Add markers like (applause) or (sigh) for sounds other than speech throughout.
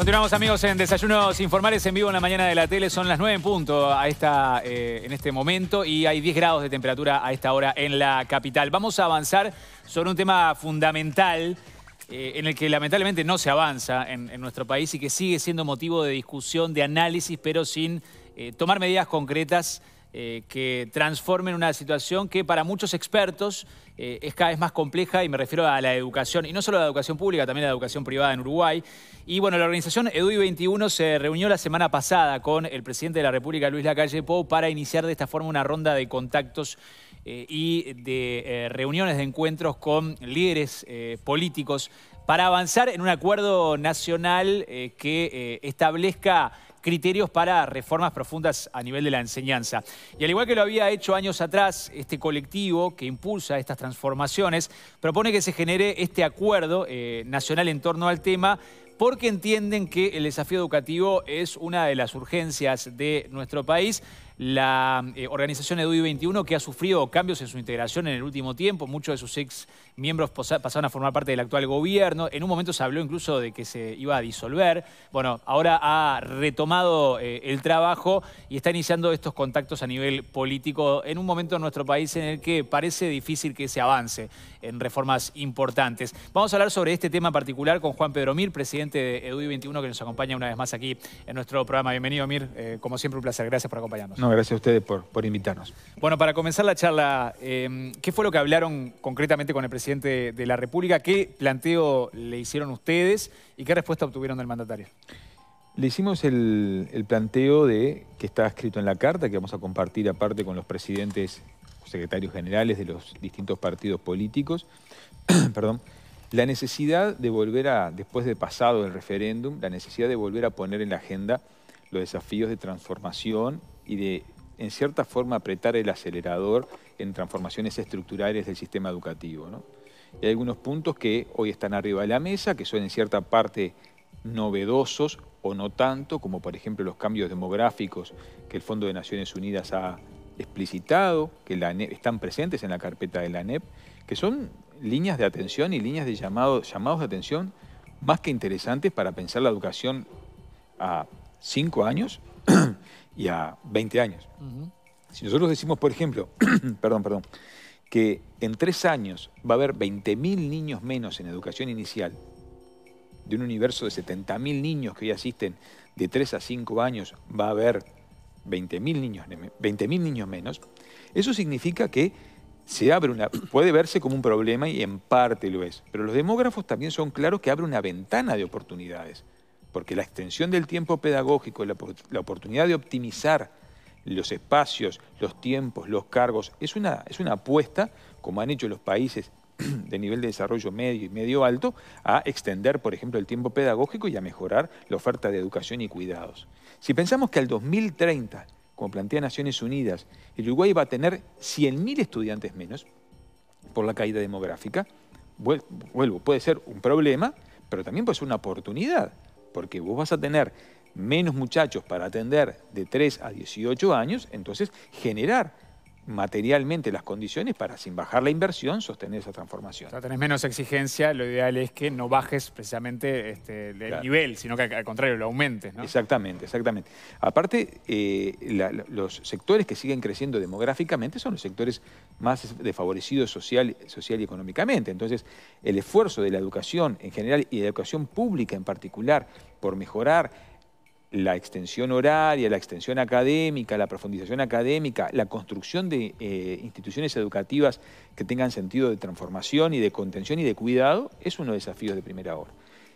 Continuamos amigos en Desayunos Informales en vivo en la mañana de la tele. Son las 9 en punto a esta, eh, en este momento y hay 10 grados de temperatura a esta hora en la capital. Vamos a avanzar sobre un tema fundamental eh, en el que lamentablemente no se avanza en, nuestro país y que sigue siendo motivo de discusión, de análisis, pero sin eh, tomar medidas concretas eh, que transformen una situación que para muchos expertos eh, es cada vez más compleja y me refiero a la educación, y no solo a la educación pública, también a la educación privada en Uruguay. Y bueno, la organización EDUI 21 se reunió la semana pasada con el presidente de la República, Luis Lacalle Pou, para iniciar de esta forma una ronda de contactos eh, y de reuniones de encuentros con líderes políticos para avanzar en un acuerdo nacional que establezca criterios para reformas profundas a nivel de la enseñanza. Y al igual que lo había hecho años atrás, este colectivo que impulsa estas transformaciones propone que se genere este acuerdo eh, nacional en torno al tema porque entienden que el desafío educativo es una de las urgencias de nuestro país la eh, organización EDUI 21 que ha sufrido cambios en su integración en el último tiempo. Muchos de sus ex miembros pasaron a formar parte del actual gobierno. En un momento se habló incluso de que se iba a disolver. Bueno, ahora ha retomado eh, el trabajo y está iniciando estos contactos a nivel político en un momento en nuestro país en el que parece difícil que se avance en reformas importantes. Vamos a hablar sobre este tema particular con Juan Pedro Mir, presidente de EDUI 21, que nos acompaña una vez más aquí en nuestro programa. Bienvenido, Mir. Eh, como siempre, un placer. Gracias por acompañarnos gracias a ustedes por, por invitarnos. Bueno, para comenzar la charla, em, ¿qué fue lo que hablaron concretamente con el presidente de la República? ¿Qué planteo le hicieron ustedes y qué respuesta obtuvieron del mandatario? Le hicimos el, planteo de que está escrito en la carta, que vamos a compartir aparte con los presidentes, secretarios generales de los distintos partidos políticos, (clears throat) perdón, la necesidad de volver a, después de pasado el referéndum, la necesidad de volver a poner en la agenda los desafíos de transformación y de, en cierta forma, apretar el acelerador en transformaciones estructurales del sistema educativo. ¿no? hay algunos puntos que hoy están arriba de la mesa, que son en cierta parte novedosos o no tanto, como por ejemplo los cambios demográficos que el Fondo de Naciones Unidas ha explicitado, que la e están presentes en la carpeta de la ANEP, que son líneas de atención y líneas de llamado, llamados de atención más que interesantes para pensar la educación a cinco años y a 20 años. Si nosotros decimos, por ejemplo, (clears throat) perdón, perdón, que en tres años va a haber 20.000 niños menos en educación inicial, de un universo de 70.000 niños que hoy asisten de 3 a 5 años, va a haber 20.000 niños, 20 niños menos, eso significa que se abre una, puede verse como un problema y en parte lo es, pero los demógrafos también son claros que abre una ventana de oportunidades porque la extensión del tiempo pedagógico, la, oportunidad de optimizar los espacios, los tiempos, los cargos, es una, es una apuesta, como han hecho los países (clears throat) de nivel de desarrollo medio y medio alto, a extender, por ejemplo, el tiempo pedagógico y a mejorar la oferta de educación y cuidados. Si pensamos que al 2030, como plantea Naciones Unidas, el Uruguay va a tener 100.000 estudiantes menos por la caída demográfica, vuelvo, puede ser un problema, pero también puede ser una oportunidad porque vos vas a tener menos muchachos para atender de 3 a 18 años, entonces generar materialmente las condiciones para, sin bajar la inversión, sostener esa transformación. O sea, tenés menos exigencia, lo ideal es que no bajes precisamente este, el nivel, sino que al contrario lo aumentes. ¿no? Exactamente, exactamente. Aparte, eh, los sectores que siguen creciendo demográficamente son los sectores más desfavorecidos social, social y económicamente. Entonces, el esfuerzo de la educación en general y de la educación pública en particular por mejorar la extensión horaria, la extensión académica, la profundización académica, la construcción de eh, instituciones educativas que tengan sentido de transformación y de contención y de cuidado, es uno de los desafíos de primera hora.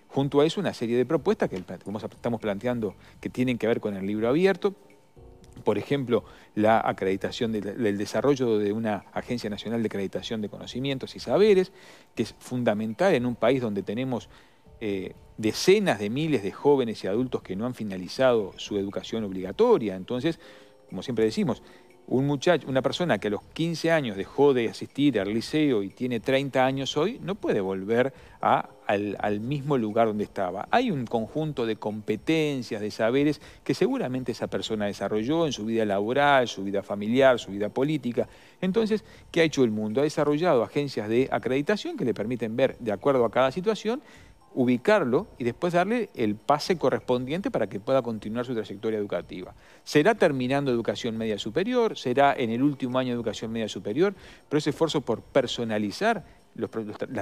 Junto a eso, una serie de propuestas que estamos planteando que tienen que ver con el libro abierto, por ejemplo, la acreditación del, desarrollo de una Agencia Nacional de Acreditación de Conocimientos y Saberes, que es fundamental en un país donde tenemos eh, decenas de miles de jóvenes y adultos que no han finalizado su educación obligatoria. Entonces, como siempre decimos, un muchacho, una persona que a los 15 años dejó de asistir al liceo y tiene 30 años hoy, no puede volver al, al, mismo lugar donde estaba. Hay un conjunto de competencias, de saberes que seguramente esa persona desarrolló en su vida laboral, su vida familiar, su vida política. Entonces, ¿qué ha hecho el mundo? Ha desarrollado agencias de acreditación que le permiten ver, de acuerdo a cada situación, ubicarlo y después darle el pase correspondiente para que pueda continuar su trayectoria educativa. Será terminando educación media superior, será en el último año de educación media superior, pero ese esfuerzo por personalizar los,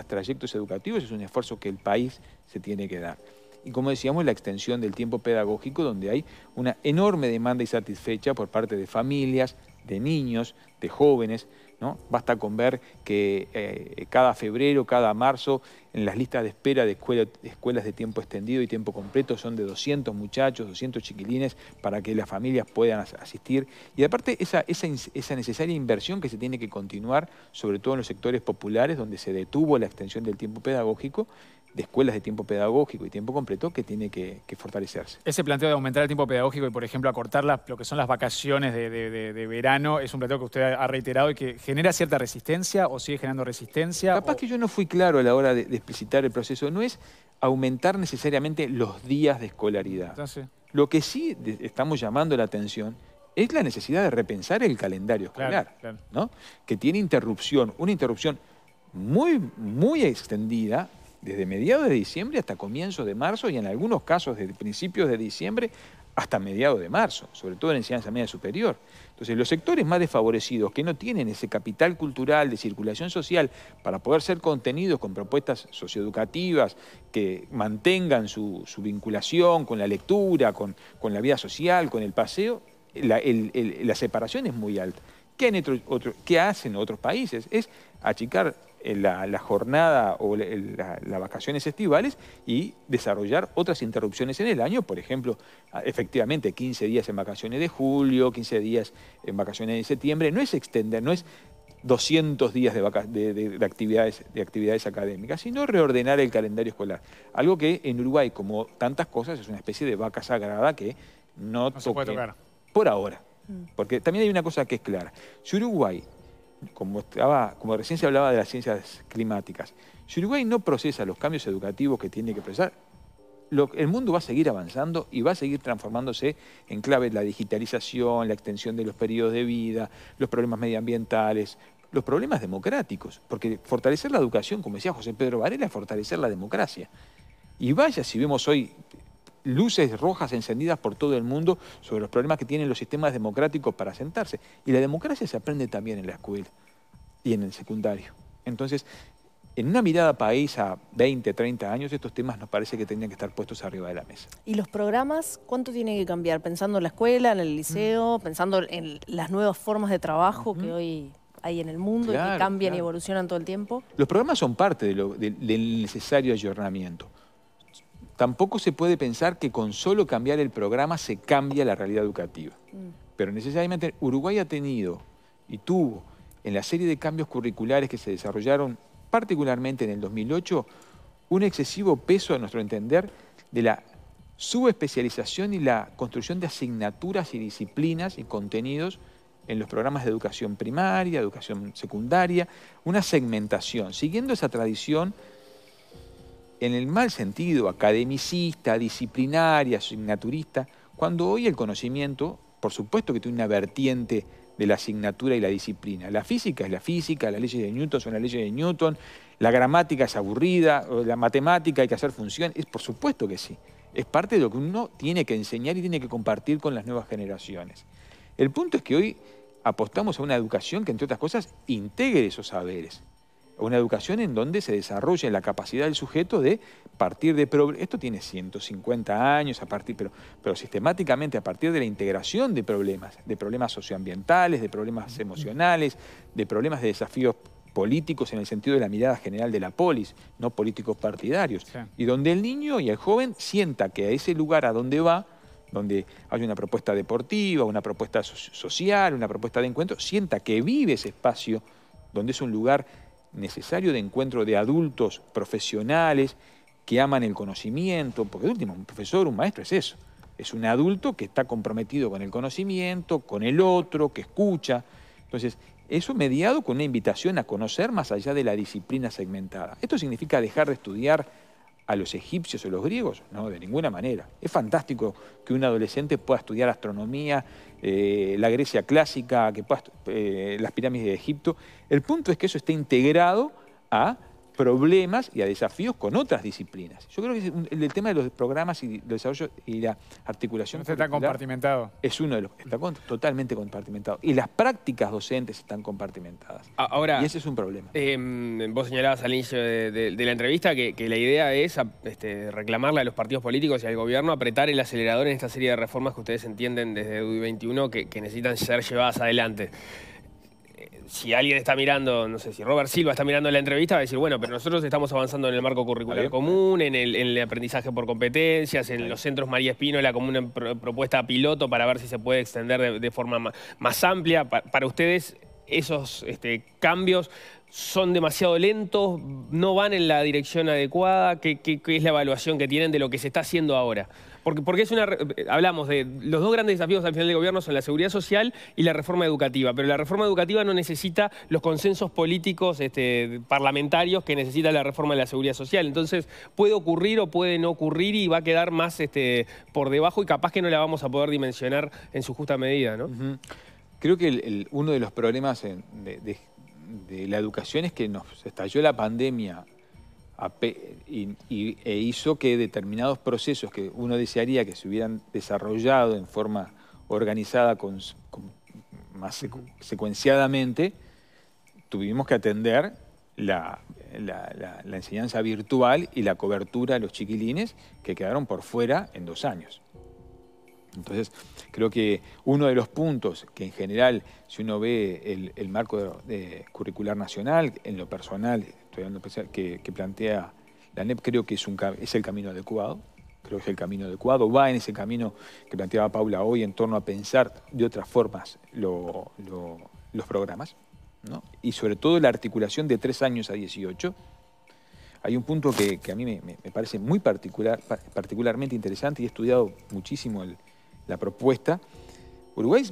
trayectos educativos es un esfuerzo que el país se tiene que dar. Y como decíamos, la extensión del tiempo pedagógico, donde hay una enorme demanda insatisfecha por parte de familias, de niños, de jóvenes, Basta con ver que eh, cada febrero, cada marzo, en las listas de espera de, escuelas de tiempo extendido y tiempo completo son de 200 muchachos, 200 chiquilines para que las familias puedan asistir. Y aparte esa necesaria inversión que se tiene que continuar, sobre todo en los sectores populares donde se detuvo la extensión del tiempo pedagógico, de escuelas de tiempo pedagógico y tiempo completo que tiene que, fortalecerse. Ese planteo de aumentar el tiempo pedagógico y, por ejemplo, acortar lo que son las vacaciones de, verano es un planteo que usted ha reiterado y que genera cierta resistencia o sigue generando resistencia. Capaz que yo no fui claro a la hora de, explicitar el proceso. No es aumentar necesariamente los días de escolaridad. Lo que sí estamos llamando la atención es la necesidad de repensar el calendario escolar, ¿no? que tiene interrupción, una interrupción muy, muy extendida desde mediados de diciembre hasta comienzos de marzo y en algunos casos desde principios de diciembre hasta mediados de marzo, sobre todo en enseñanza media superior. Entonces, los sectores más desfavorecidos que no tienen ese capital cultural de circulación social para poder ser contenidos con propuestas socioeducativas que mantengan su, vinculación con la lectura, con, la vida social, con el paseo, la, separación es muy alta. ¿Qué hacen otros países? Es achicar la, jornada o las vacaciones estivales y desarrollar otras interrupciones en el año, por ejemplo, efectivamente 15 días en vacaciones de julio, 15 días en vacaciones de septiembre, no es extender, no es 200 días de, actividades, de actividades académicas, sino reordenar el calendario escolar. Algo que en Uruguay, como tantas cosas, es una especie de vaca sagrada que no, no se puede tocar. Por ahora. Mm. Porque también hay una cosa que es clara. Si Uruguay como, estaba, como recién se hablaba de las ciencias climáticas, si Uruguay no procesa los cambios educativos que tiene que procesar, el mundo va a seguir avanzando y va a seguir transformándose en clave la digitalización, la extensión de los periodos de vida, los problemas medioambientales, los problemas democráticos, porque fortalecer la educación, como decía José Pedro Varela, es fortalecer la democracia. Y vaya si vemos hoy luces rojas encendidas por todo el mundo sobre los problemas que tienen los sistemas democráticos para sentarse. Y la democracia se aprende también en la escuela y en el secundario. Entonces, en una mirada país a 20, 30 años, estos temas nos parece que tendrían que estar puestos arriba de la mesa. ¿Y los programas cuánto tienen que cambiar? Pensando en la escuela, en el liceo, mm. pensando en las nuevas formas de trabajo que hoy hay en el mundo y que cambian y evolucionan todo el tiempo. Los programas son parte del necesario ayornamiento. Tampoco se puede pensar que con solo cambiar el programa se cambia la realidad educativa. Mm. Pero necesariamente Uruguay ha tenido y tuvo en la serie de cambios curriculares que se desarrollaron particularmente en el 2008 un excesivo peso, a nuestro entender, de la subespecialización y la construcción de asignaturas y disciplinas y contenidos en los programas de educación primaria, educación secundaria, una segmentación, siguiendo esa tradición en el mal sentido, academicista, disciplinaria, asignaturista, cuando hoy el conocimiento, por supuesto que tiene una vertiente de la asignatura y la disciplina. La física es la física, las leyes de Newton son las leyes de Newton, la gramática es aburrida, la matemática hay que hacer función, es por supuesto que sí. Es parte de lo que uno tiene que enseñar y tiene que compartir con las nuevas generaciones. El punto es que hoy apostamos a una educación que, entre otras cosas, integre esos saberes una educación en donde se desarrolle la capacidad del sujeto de partir de problemas. Esto tiene 150 años, a partir, pero, pero sistemáticamente a partir de la integración de problemas, de problemas socioambientales, de problemas emocionales, de problemas de desafíos políticos en el sentido de la mirada general de la polis, no políticos partidarios. Y donde el niño y el joven sienta que a ese lugar a donde va, donde hay una propuesta deportiva, una propuesta social, una propuesta de encuentro, sienta que vive ese espacio donde es un lugar necesario de encuentro de adultos profesionales que aman el conocimiento, porque de último, un profesor, un maestro es eso, es un adulto que está comprometido con el conocimiento, con el otro, que escucha. Entonces, eso mediado con una invitación a conocer más allá de la disciplina segmentada. ¿Esto significa dejar de estudiar a los egipcios o los griegos? No, de ninguna manera. Es fantástico que un adolescente pueda estudiar astronomía, eh, la Grecia clásica, que pueda, eh, las pirámides de Egipto. El punto es que eso esté integrado a problemas y a desafíos con otras disciplinas. Yo creo que el, tema de los programas y el desarrollo y la articulación... está compartimentado. Es uno de los... Está totalmente compartimentado. Y las prácticas docentes están compartimentadas. Ahora, y ese es un problema. Em, vos señalabas al inicio de, la entrevista que, la idea es este, reclamarle a los partidos políticos y al gobierno apretar el acelerador en esta serie de reformas que ustedes entienden desde UDI 21 que, que necesitan ser llevadas adelante si alguien está mirando, no sé, si Robert Silva está mirando la entrevista, va a decir, bueno, pero nosotros estamos avanzando en el marco curricular común, en el, aprendizaje por competencias, en los centros María Espínola como una propuesta piloto para ver si se puede extender de, forma más, amplia. para ustedes, esos este, cambios son demasiado lentos, no van en la dirección adecuada, ¿Qué, es la evaluación que tienen de lo que se está haciendo ahora? Porque, porque es una, hablamos de los dos grandes desafíos al final del gobierno son la seguridad social y la reforma educativa, pero la reforma educativa no necesita los consensos políticos este, parlamentarios que necesita la reforma de la seguridad social. Entonces puede ocurrir o puede no ocurrir y va a quedar más este, por debajo y capaz que no la vamos a poder dimensionar en su justa medida. ¿no? Creo que uno de los problemas de, la educación es que nos estalló la pandemia e hizo que determinados procesos que uno desearía que se hubieran desarrollado en forma organizada, más secuenciadamente, tuvimos que atender la, la, enseñanza virtual y la cobertura de los chiquilines que quedaron por fuera en dos años. Entonces, creo que uno de los puntos que en general, si uno ve el, marco curricular nacional, en lo personal, que, plantea la NEP, creo que es, el camino adecuado. Creo que es el camino adecuado. Va en ese camino que planteaba Paula hoy en torno a pensar de otras formas los programas. Y sobre todo la articulación de tres años a 18. Hay un punto que, a mí me, parece muy particular, particularmente interesante y he estudiado muchísimo la propuesta, Uruguay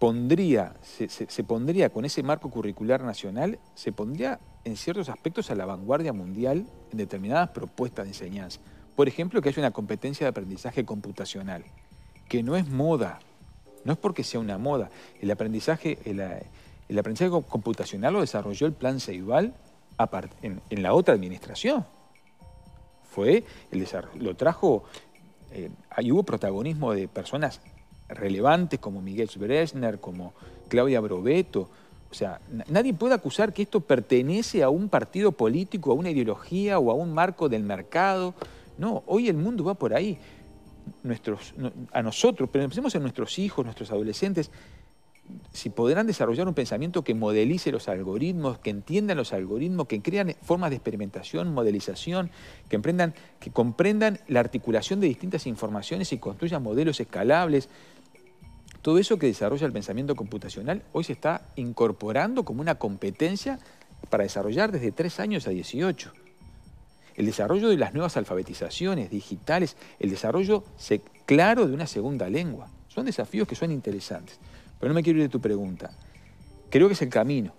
pondría, se, pondría con ese marco curricular nacional, se pondría en ciertos aspectos a la vanguardia mundial en determinadas propuestas de enseñanza. Por ejemplo, que haya una competencia de aprendizaje computacional, que no es moda, no es porque sea una moda. El aprendizaje, el, aprendizaje computacional lo desarrolló el plan Ceibal en, en la otra administración. Fue lo trajo eh, hubo protagonismo de personas relevantes como Miguel Bresner, como Claudia Brobeto. O sea, nadie puede acusar que esto pertenece a un partido político, a una ideología o a un marco del mercado. No, hoy el mundo va por ahí. Nuestros, a nosotros, pero empecemos en nuestros hijos, nuestros adolescentes, si podrán desarrollar un pensamiento que modelice los algoritmos, que entiendan los algoritmos, que crean formas de experimentación, modelización, que, emprendan, que comprendan la articulación de distintas informaciones y construyan modelos escalables. Todo eso que desarrolla el pensamiento computacional hoy se está incorporando como una competencia para desarrollar desde 3 años a 18. El desarrollo de las nuevas alfabetizaciones digitales, el desarrollo claro de una segunda lengua. Son desafíos que son interesantes. Pero no me quiero ir de tu pregunta. Creo que es el camino.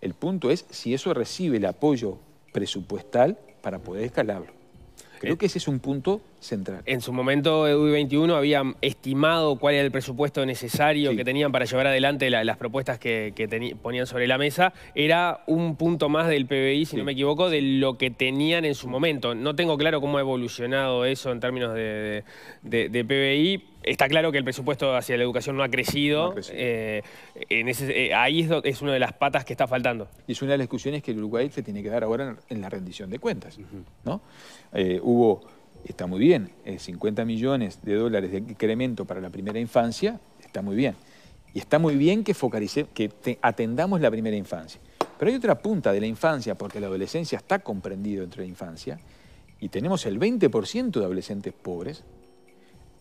El punto es si eso recibe el apoyo presupuestal para poder escalarlo. Creo eh, que ese es un punto central. En su momento, EDUI 21 había estimado cuál era el presupuesto necesario que tenían para llevar adelante las propuestas que, ponían sobre la mesa. Era un punto más del PBI, si no me equivoco, de lo que tenían en su momento. No tengo claro cómo ha evolucionado eso en términos de, PBI. Está claro que el presupuesto hacia la educación no ha crecido. Eh, en ese, eh, ahí es, una de las patas que está faltando. Y es una de las discusiones que el Uruguay se tiene que dar ahora en, la rendición de cuentas. ¿no? Eh, hubo está muy bien, 50 eh, millones de dólares de incremento para la primera infancia, está muy bien. Y está muy bien que, focalice, que atendamos la primera infancia. Pero hay otra punta de la infancia, porque la adolescencia está comprendido dentro de la infancia, y tenemos el 20% de adolescentes pobres,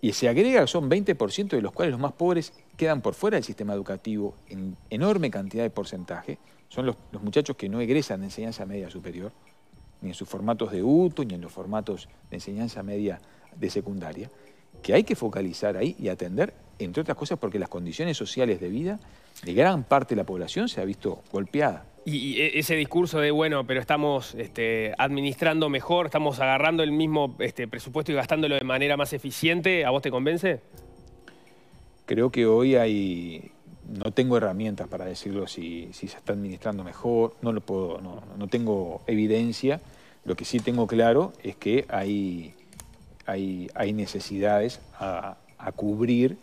y se agrega que son 20% de los cuales los más pobres quedan por fuera del sistema educativo en enorme cantidad de porcentaje, son los, los muchachos que no egresan de enseñanza media superior, ni en sus formatos de UTO, ni en los formatos de enseñanza media de secundaria, que hay que focalizar ahí y atender, entre otras cosas, porque las condiciones sociales de vida de gran parte de la población se ha visto golpeada. Y, e, ese discurso de, bueno, pero estamos este, administrando mejor, estamos agarrando el mismo este, presupuesto y gastándolo de manera más eficiente, ¿a vos te convence? Creo que hoy hay no tengo herramientas para decirlo si, se está administrando mejor, no lo puedo, no, tengo evidencia. Lo que sí tengo claro es que hay, hay, hay necesidades a, cubrir,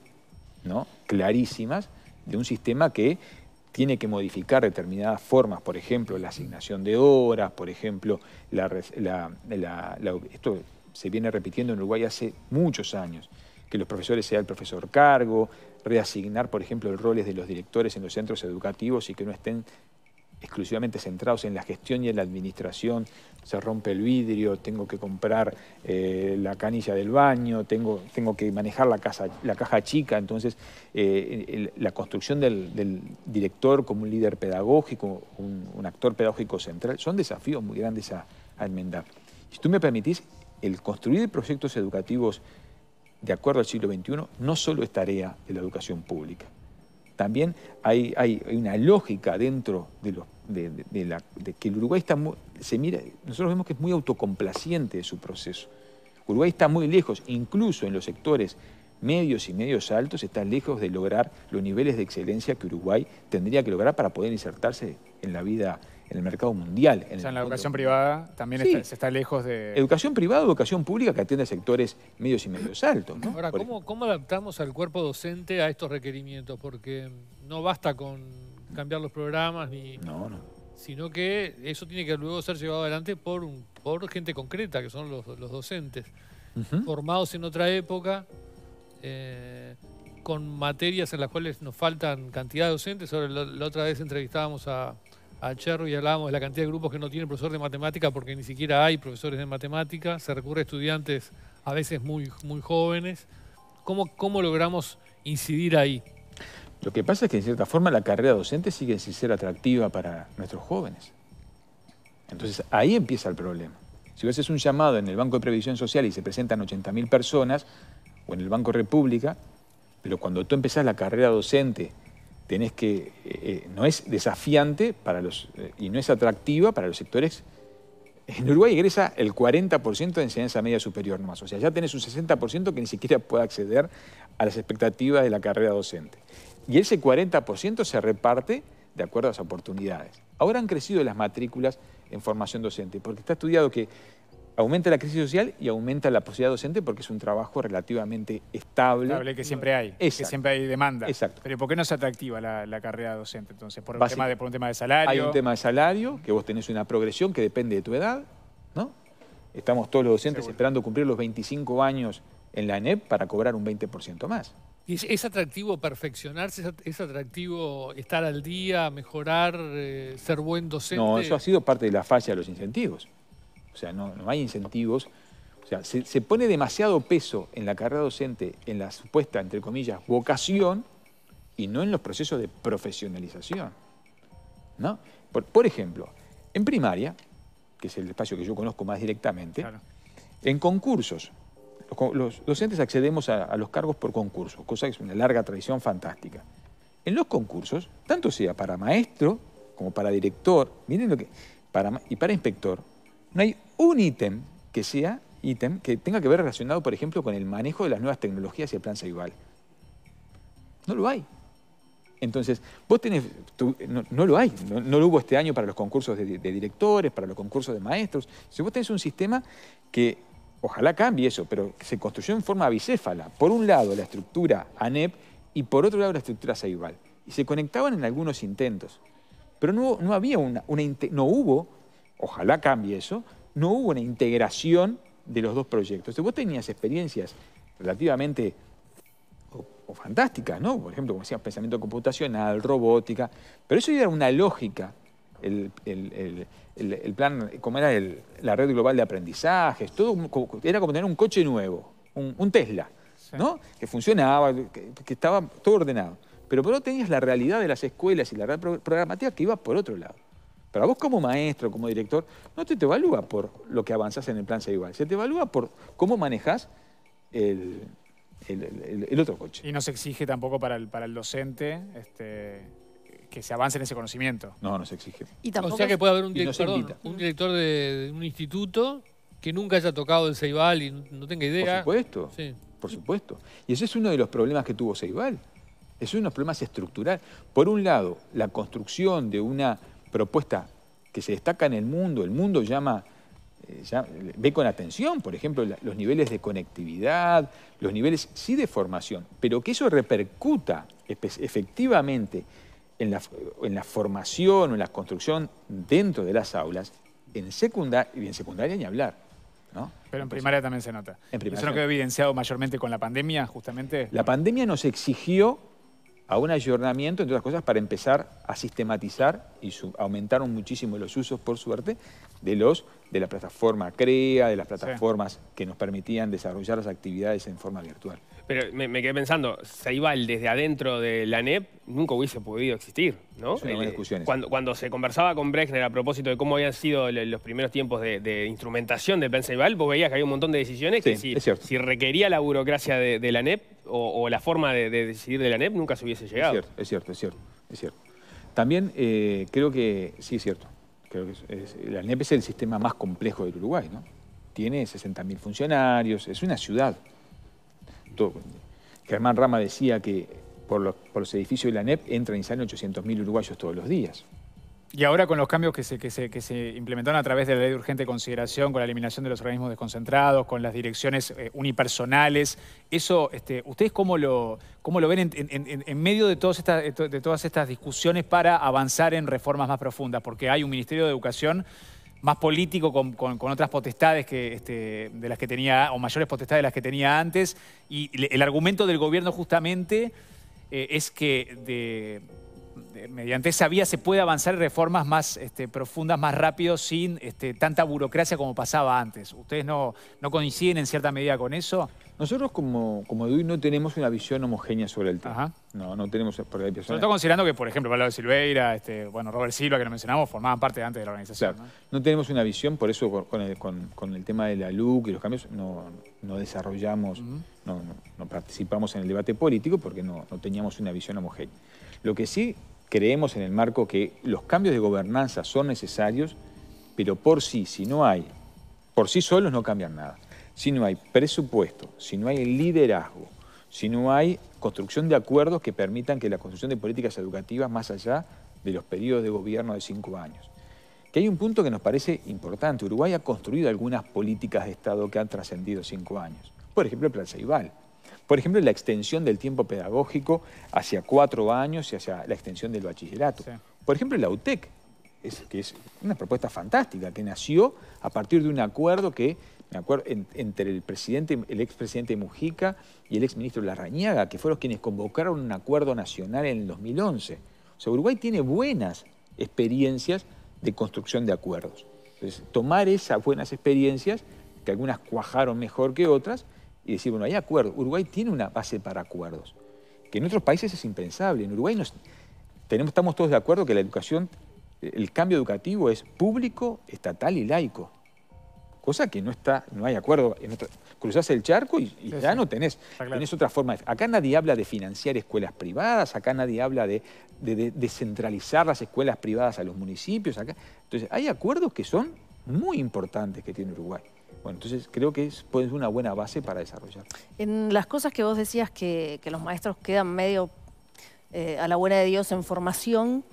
¿no? clarísimas, de un sistema que tiene que modificar determinadas formas, por ejemplo, la asignación de horas, por ejemplo, esto se viene repitiendo en Uruguay hace muchos años, que los profesores sean el profesor cargo, reasignar, por ejemplo, los roles de los directores en los centros educativos y que no estén exclusivamente centrados en la gestión y en la administración, se rompe el vidrio, tengo que comprar eh, la canilla del baño, tengo, tengo que manejar la, casa, la caja chica, entonces eh, la construcción del, director como un líder pedagógico, un, actor pedagógico central, son desafíos muy grandes a, a enmendar. Si tú me permitís, el construir proyectos educativos de acuerdo al siglo XXI no solo es tarea de la educación pública. También hay, hay una lógica dentro de, los, de, la, que el Uruguay está se mira, nosotros vemos que es muy autocomplaciente su proceso. Uruguay está muy lejos, incluso en los sectores medios y medios altos, está lejos de lograr los niveles de excelencia que Uruguay tendría que lograr para poder insertarse en la vida en el mercado mundial. o sea, en la educación privada también se está lejos de... Educación privada, educación pública que atiende a sectores medios y medios altos. Ahora, ¿cómo, adaptamos al cuerpo docente a estos requerimientos? Porque no basta con cambiar los programas ni... No, no. Sino que eso tiene que luego ser llevado adelante por, un, por gente concreta, que son los, docentes, formados en otra época, eh, con materias en las cuales nos faltan cantidad de docentes. la otra vez entrevistábamos a a Cherro y hablábamos de la cantidad de grupos que no tienen profesor de matemática porque ni siquiera hay profesores de matemática, se recurre a estudiantes a veces muy, muy jóvenes. ¿Cómo, ¿Cómo logramos incidir ahí? Lo que pasa es que en cierta forma la carrera docente sigue sin ser atractiva para nuestros jóvenes. Entonces ahí empieza el problema. Si vos haces un llamado en el Banco de Previsión Social y se presentan 80.000 personas, o en el Banco República, pero cuando tú empezás la carrera docente tenés que, eh, eh, no es desafiante para los, eh, y no es atractiva para los sectores. En Uruguay egresa el 40% de enseñanza media superior nomás, o sea, ya tenés un 60% que ni siquiera puede acceder a las expectativas de la carrera docente. Y ese 40% se reparte de acuerdo a las oportunidades. Ahora han crecido las matrículas en formación docente, porque está estudiado que aumenta la crisis social y aumenta la posibilidad docente porque es un trabajo relativamente estable. Estable que siempre hay, que siempre hay demanda. Exacto. Pero ¿por qué no es atractiva la, carrera docente entonces? ¿Por un, tema de, un tema de salario? Hay un tema de salario, que vos tenés una progresión que depende de tu edad, ¿no? Estamos todos los docentes esperando cumplir los 25 años en la ENEP para cobrar un 20% más. ¿Y es, atractivo perfeccionarse? ¿Es, atractivo estar al día, mejorar, eh, ser buen docente? No, eso ha sido parte de la falla de los incentivos. O sea, no, hay incentivos. O sea, se, pone demasiado peso en la carrera docente, en la supuesta, entre comillas, vocación y no en los procesos de profesionalización. ¿no? Por, ejemplo, en primaria, que es el espacio que yo conozco más directamente, en concursos, los, docentes accedemos a, los cargos por concurso, cosa que es una larga tradición fantástica. En los concursos, tanto sea para maestro como para director, miren lo que, para, y para inspector, no hay un ítem que sea ítem que tenga que ver relacionado, por ejemplo, con el manejo de las nuevas tecnologías y el plan Ceibal. No lo hay. Entonces, vos tenés, no, lo hay, no, lo hubo este año para los concursos de, directores, para los concursos de maestros. Si vos tenés un sistema que, ojalá cambie eso, pero se construyó en forma bicéfala. Por un lado la estructura ANEP y por otro lado la estructura Ceibal. Y se conectaban en algunos intentos. Pero no, no había una, una no hubo ojalá cambie eso, no hubo una integración de los dos proyectos. vos tenías experiencias relativamente o, fantásticas, ¿no? Por ejemplo, como decíamos, pensamiento computacional, robótica, pero eso era una lógica. El, plan, como era la red global de aprendizajes, todo era como tener un coche nuevo, un, Tesla, ¿no? Que funcionaba, que, que, estaba todo ordenado. Pero por otro tenías la realidad de las escuelas y la red programática que iba por otro lado. Pero a vos como maestro, como director, no te, te evalúa por lo que avanzás en el plan igual, se te evalúa por cómo manejás el, otro coche. Y no se exige tampoco para el, para el docente este, que se avance en ese conocimiento. No, no se exige. o sea que puede haber un director, un director de, un instituto que nunca haya tocado el Ceibal y no tenga idea. Por supuesto, sí. por supuesto. Y ese es uno de los problemas que tuvo Ceibal. Es unos problemas estructurales. Por un lado, la construcción de una propuesta que se destaca en el mundo, el mundo llama, eh, ve con atención, por ejemplo, los niveles de conectividad, los niveles sí de formación, pero que eso repercuta efectivamente en la, en la formación o en la construcción dentro de las aulas, en secundaria, y en secundaria ni hablar. ¿no? Pero en primaria también se nota. En primaria. ¿Eso no quedó evidenciado mayormente con la pandemia, justamente? La pandemia nos exigió a un ayornamiento, entre otras cosas, para empezar a sistematizar y aumentaron muchísimo los usos, por suerte, de, los, de la plataforma CREA, de las plataformas que nos permitían desarrollar las actividades en forma virtual. Pero me, quedé pensando, Ceibal desde adentro de la NEP nunca hubiese podido existir, ¿no? Cuando, cuando se conversaba con Brechner a propósito de cómo habían sido los primeros tiempos de, instrumentación del plan Ceibal, vos veías que había un montón de decisiones que si, requería la burocracia de, la NEP o, la forma de, decidir de la NEP nunca se hubiese llegado. Es cierto, es cierto, es cierto. También eh, creo que, sí es cierto, creo que la NEP es el sistema más complejo del Uruguay, ¿no? Tiene 60.000 funcionarios, es una ciudad. Germán Rama decía que por los, edificios de la NEP entran y salen 800.000 uruguayos todos los días. Y ahora con los cambios que se, que, se, implementaron a través de la ley de urgente consideración, con la eliminación de los organismos desconcentrados, con las direcciones eh, unipersonales, eso, este, ¿ustedes cómo lo, cómo lo ven en, medio de, de todas estas discusiones para avanzar en reformas más profundas? Porque hay un Ministerio de Educación más político con, otras potestades que, este, de las que tenía, o mayores potestades de las que tenía antes. Y el argumento del gobierno justamente eh, es que de, mediante esa vía se puede avanzar en reformas más este, profundas, más rápido, sin este, tanta burocracia como pasaba antes. ¿Ustedes no, no coinciden en cierta medida con eso? Nosotros como, como DUI no tenemos una visión homogénea sobre el tema. No, no tenemos... Por Sobre todo considerando que, por ejemplo, Pablo de Silveira, este, bueno, Robert Silva, que lo mencionamos, formaban parte antes de la organización. ¿no? tenemos una visión, por eso con el, con, el tema de la LUC y los cambios no, no desarrollamos, no, no, participamos en el debate político porque no, no teníamos una visión homogénea. Lo que sí creemos en el marco que los cambios de gobernanza son necesarios, pero por sí, si no hay, por sí solos no cambian nada. Si no hay presupuesto, si no hay liderazgo, si no hay construcción de acuerdos que permitan que la construcción de políticas educativas más allá de los periodos de gobierno de cinco años. Que hay un punto que nos parece importante. Uruguay ha construido algunas políticas de Estado que han trascendido cinco años. Por ejemplo, el Plan Ceibal. Por ejemplo, la extensión del tiempo pedagógico hacia cuatro años y hacia la extensión del bachillerato. Por ejemplo, la UTEC, que es una propuesta fantástica, que nació a partir de un acuerdo que, entre el presidente, el expresidente Mujica y el exministro Larrañaga, que fueron quienes convocaron un acuerdo nacional en el 2011. O sea, Uruguay tiene buenas experiencias de construcción de acuerdos. Entonces, tomar esas buenas experiencias, que algunas cuajaron mejor que otras, y decir, bueno, hay acuerdos. Uruguay tiene una base para acuerdos, que en otros países es impensable. En Uruguay tenemos, estamos todos de acuerdo que la educación, el cambio educativo es público, estatal y laico. Cosa que no está, no hay acuerdo. cruzás el charco y, ya no tenés, tenés otra forma. Acá nadie habla de financiar escuelas privadas, acá nadie habla de, de descentralizar las escuelas privadas a los municipios. Acá. Entonces, hay acuerdos que son muy importantes que tiene Uruguay. Bueno, entonces creo que es, puede ser una buena base para desarrollar. En las cosas que vos decías que, los maestros quedan medio eh, a la buena de Dios en formación,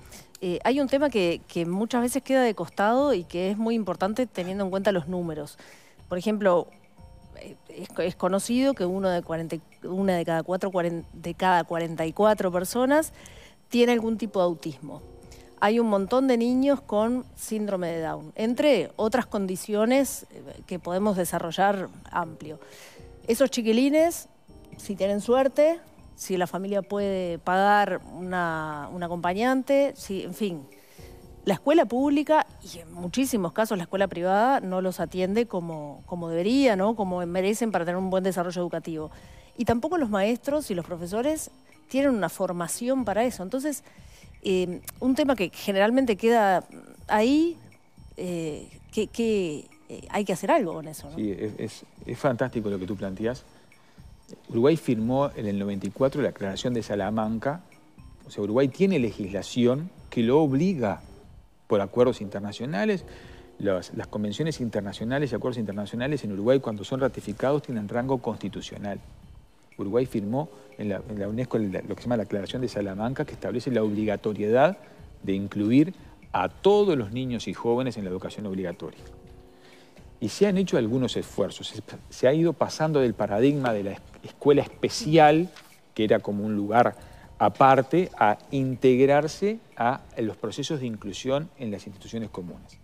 eh, hay un tema que, muchas veces queda de costado y que es muy importante teniendo en cuenta los números. Por ejemplo, eh, es, conocido que uno de una de cada, cuatro, de cada 44 personas tiene algún tipo de autismo hay un montón de niños con síndrome de Down, entre otras condiciones eh, que podemos desarrollar amplio. Esos chiquilines, si tienen suerte, si la familia puede pagar una, un acompañante, si, en fin, la escuela pública y en muchísimos casos la escuela privada no los atiende como, como debería, ¿no? como merecen para tener un buen desarrollo educativo. Y tampoco los maestros y los profesores tienen una formación para eso. Entonces, eh, un tema que generalmente queda ahí, eh, que, eh, hay que hacer algo con eso. Sí, es, fantástico lo que tú planteas. Uruguay firmó en el 94 la Aclaración de Salamanca. O sea, Uruguay tiene legislación que lo obliga por acuerdos internacionales. las convenciones internacionales y acuerdos internacionales en Uruguay, cuando son ratificados, tienen rango constitucional. Uruguay firmó en la, UNESCO lo que se llama la Aclaración de Salamanca, que establece la obligatoriedad de incluir a todos los niños y jóvenes en la educación obligatoria. Y se han hecho algunos esfuerzos. Se ha ido pasando del paradigma de la escuela especial, que era como un lugar aparte, a integrarse a los procesos de inclusión en las instituciones comunes.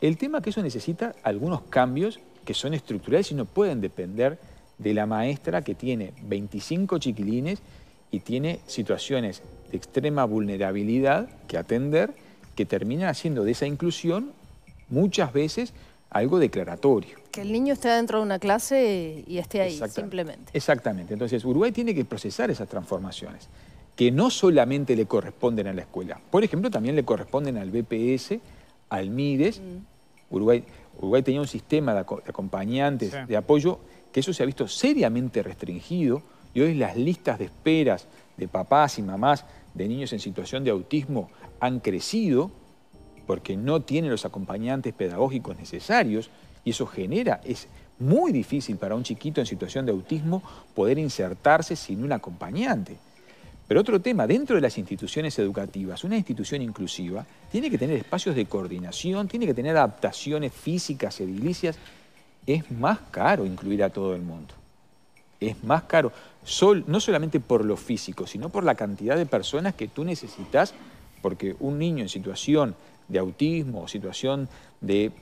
El tema que eso necesita algunos cambios que son estructurales y no pueden depender de la maestra que tiene 25 chiquilines y tiene situaciones de extrema vulnerabilidad que atender, que termina haciendo de esa inclusión muchas veces algo declaratorio. Que el niño esté dentro de una clase y esté ahí, simplemente. Exactamente. Entonces, Uruguay tiene que procesar esas transformaciones, que no solamente le corresponden a la escuela. Por ejemplo, también le corresponden al BPS, al MIDES. Mm. Uruguay, Uruguay tenía un sistema de, acompañantes, de apoyo, que eso se ha visto seriamente restringido y hoy las listas de esperas de papás y mamás de niños en situación de autismo han crecido porque no tienen los acompañantes pedagógicos necesarios y eso genera, es muy difícil para un chiquito en situación de autismo poder insertarse sin un acompañante. Pero otro tema, dentro de las instituciones educativas, una institución inclusiva tiene que tener espacios de coordinación, tiene que tener adaptaciones físicas, edilicias. Es más caro incluir a todo el mundo. Es más caro, no solamente por lo físico, sino por la cantidad de personas que tú necesitas, porque un niño en situación de autismo o situación de,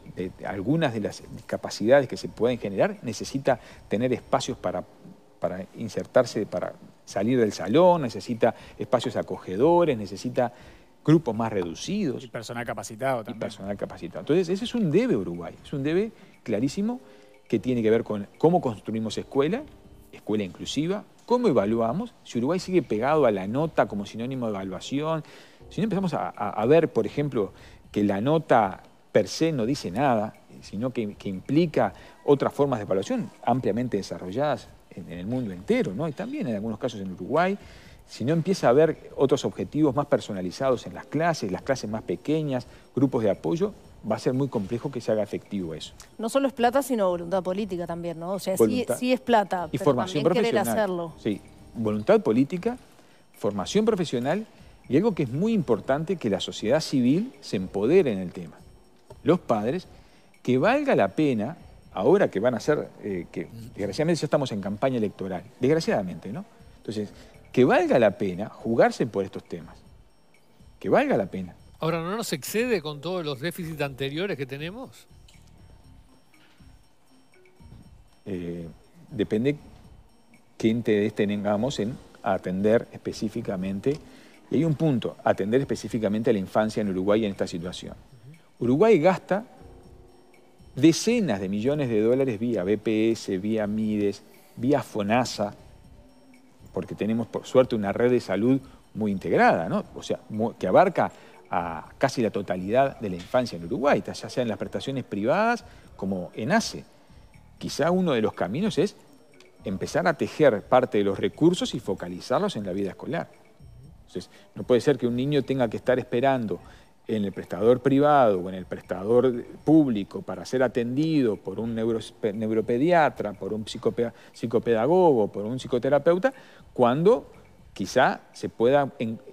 algunas de las discapacidades que se pueden generar, necesita tener espacios para, para insertarse, para salir del salón, necesita espacios acogedores, necesita grupos más reducidos. Y personal capacitado también. Y personal capacitado. Entonces, ese es un debe Uruguay, es un debe clarísimo que tiene que ver con cómo construimos escuela, escuela inclusiva, cómo evaluamos, si Uruguay sigue pegado a la nota como sinónimo de evaluación, si no empezamos a, ver, por ejemplo, que la nota per se no dice nada, sino que, que implica otras formas de evaluación ampliamente desarrolladas en, el mundo entero, ¿no? y también en algunos casos en Uruguay, si no empieza a haber otros objetivos más personalizados en las clases, las clases más pequeñas, grupos de apoyo, va a ser muy complejo que se haga efectivo eso. No solo es plata, sino voluntad política también, ¿no? O sea, sí, es plata, y pero formación también querer hacerlo. Sí, voluntad política, formación profesional y algo que es muy importante, que la sociedad civil se empodere en el tema. Los padres, que valga la pena ahora que van a ser, eh, que desgraciadamente ya estamos en campaña electoral, desgraciadamente, ¿no? Entonces, que valga la pena jugarse por estos temas, que valga la pena. Ahora, ¿no nos excede con todos los déficits anteriores que tenemos? Eh, depende qué interés tengamos en atender específicamente. Y hay un punto, atender específicamente a la infancia en Uruguay en esta situación. Uruguay gasta decenas de millones de dólares vía BPS, vía MIDES, vía FONASA, porque tenemos por suerte una red de salud muy integrada, o sea, que abarca a casi la totalidad de la infancia en Uruguay, ya sea en las prestaciones privadas como en ACE. Quizá uno de los caminos es empezar a tejer parte de los recursos y focalizarlos en la vida escolar. Entonces, no puede ser que un niño tenga que estar esperando en el prestador privado o en el prestador público para ser atendido por un neuropediatra, por un psicopedagogo, por un psicoterapeuta, cuando quizá se pueda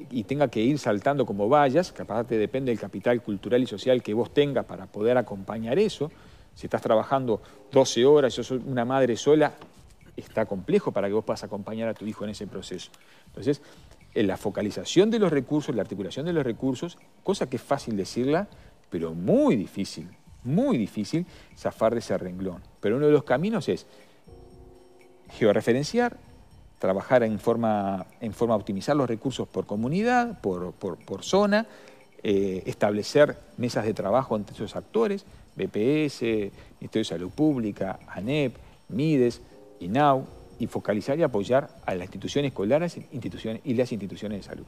y tenga que ir saltando como vallas, que aparte depende del capital cultural y social que vos tengas para poder acompañar eso. Si estás trabajando 12 horas, yo soy una madre sola, está complejo para que vos puedas acompañar a tu hijo en ese proceso. Entonces, en la focalización de los recursos, la articulación de los recursos, cosa que es fácil decirla, pero muy difícil, muy difícil zafar de ese renglón. Pero uno de los caminos es georreferenciar, trabajar en forma, en forma optimizar los recursos por comunidad, por, zona, eh, establecer mesas de trabajo entre esos actores, BPS, Ministerio de Salud Pública, ANEP, MIDES, INAU, y focalizar y apoyar a las instituciones escolares instituciones, y las instituciones de salud.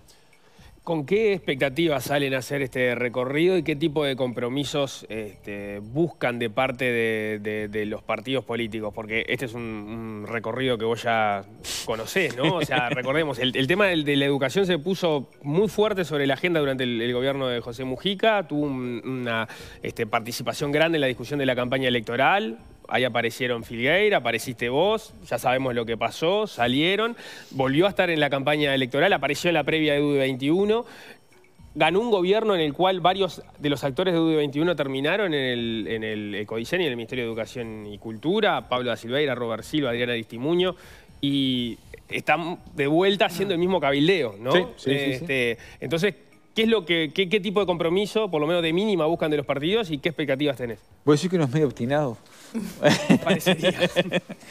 ¿Con qué expectativas salen a hacer este recorrido y qué tipo de compromisos este, buscan de parte de, los partidos políticos? Porque este es un, recorrido que vos ya conocés, ¿no? O sea, (laughs) recordemos, el, tema de, la educación se puso muy fuerte sobre la agenda durante el, gobierno de José Mujica, tuvo una este, participación grande en la discusión de la campaña electoral, ahí aparecieron Filgueira, apareciste vos, ya sabemos lo que pasó, salieron, volvió a estar en la campaña electoral, apareció en la previa de UD21, ganó un gobierno en el cual varios de los actores de UD21 terminaron en el, en el Ecodiseño y en el Ministerio de Educación y Cultura, Pablo da Silveira, Robert Silva, Adriana Distimuño, y están de vuelta haciendo el mismo cabildeo, ¿no? Sí, sí, sí, Este, Entonces, ¿qué, es lo que, qué, qué tipo de compromiso, por lo menos de mínima, buscan de los partidos y qué expectativas tenés? ¿Puedo decir que uno es medio obstinado? (laughs) Parecería.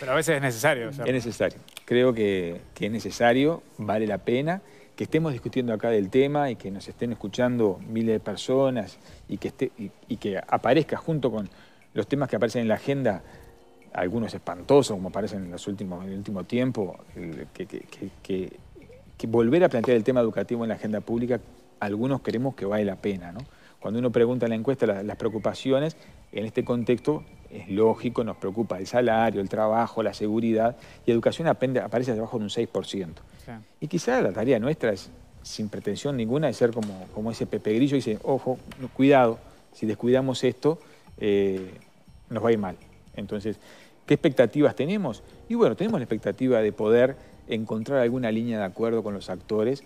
Pero a veces es necesario. o sea, Es necesario. Creo que, que es necesario, vale la pena que estemos discutiendo acá del tema y que nos estén escuchando miles de personas y que, esté, y, y que aparezca junto con los temas que aparecen en la agenda, algunos espantosos como aparecen en, los últimos, en el último tiempo, el- que, que- que- que- que volver a plantear el tema educativo en la agenda pública, algunos creemos que vale la pena. ¿no? Cuando uno pregunta en la encuesta la- las preocupaciones, en este contexto es lógico, nos preocupa el salario, el trabajo, la seguridad, y educación aparece debajo de un 6%. sí. Y quizá la tarea nuestra es, sin pretensión ninguna, de ser como, como ese Pepe Grillo y dice, ojo, cuidado, si descuidamos esto, eh, nos va a ir mal. Entonces, ¿qué expectativas tenemos? Y bueno, tenemos la expectativa de poder encontrar alguna línea de acuerdo con los actores,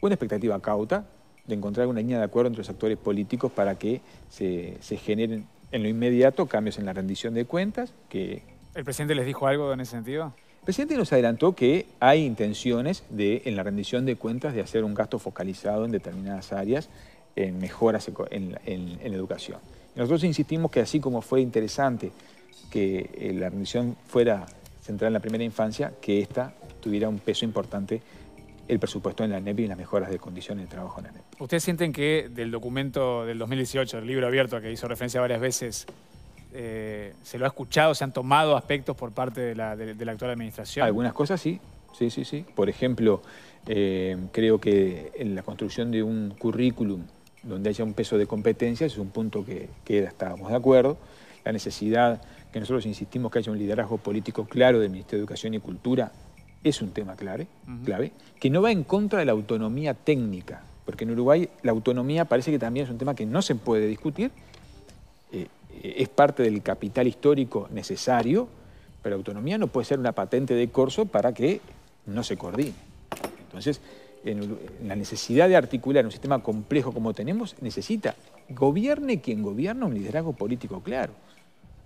una expectativa cauta, de encontrar alguna línea de acuerdo entre los actores políticos para que se, se generen en lo inmediato cambios en la rendición de cuentas, que ¿El presidente les dijo algo en ese sentido? el presidente nos adelantó que hay intenciones de, en la rendición de cuentas de hacer un gasto focalizado en determinadas áreas en mejoras en, en- en educación. Nosotros insistimos que así como fue interesante que eh, la rendición fuera centrada en la primera infancia, que esta tuviera un peso importante el presupuesto en la NEP y las mejoras de condiciones de trabajo en la NEP. ¿Ustedes sienten que del documento del 2018, el libro abierto al que hizo referencia varias veces, eh, se lo ha escuchado, se han tomado aspectos por parte de la, de- de la actual administración? Algunas cosas sí, sí, sí, sí. Por ejemplo, eh, creo que en la construcción de un currículum donde haya un peso de competencias es un punto que, que estábamos de acuerdo. La necesidad que nosotros insistimos que haya un liderazgo político claro del Ministerio de Educación y Cultura es un tema clave, clave, que no va en contra de la autonomía técnica, porque en Uruguay la autonomía parece que también es un tema que no se puede discutir, eh, eh, es parte del capital histórico necesario, pero la autonomía no puede ser una patente de corso para que no se coordine. Entonces, en, la necesidad de articular un sistema complejo como tenemos, necesita, gobierne quien gobierna, un liderazgo político claro.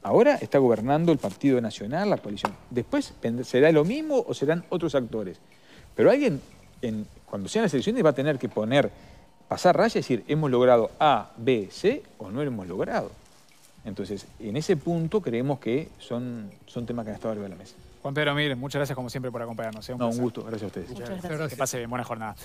Ahora está gobernando el Partido Nacional, la coalición. Después será lo mismo o serán otros actores. Pero alguien, en- cuando sean las elecciones, va a tener que poner, pasar raya y decir, hemos logrado A, B, C o no lo hemos logrado. Entonces, en ese punto creemos que son, son temas que han estado arriba de la mesa. Juan Pedro Mir, muchas gracias como siempre por acompañarnos. ¿eh? Un No, un gusto, gracias a ustedes. Muchas gracias. Que pase bien, buena jornada.